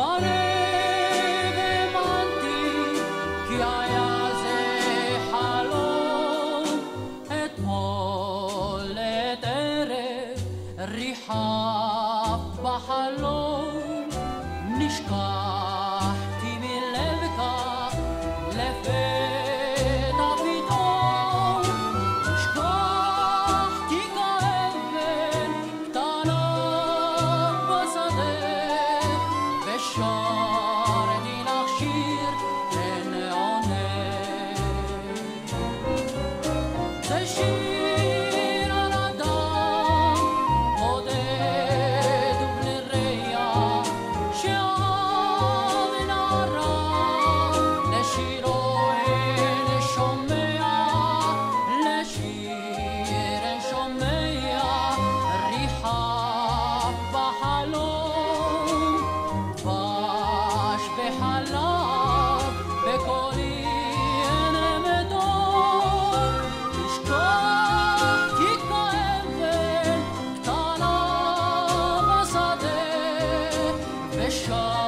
בלב האמנתי כי היה זה חלום אתמול את ערב ריחף בחלום נשכח shine. control.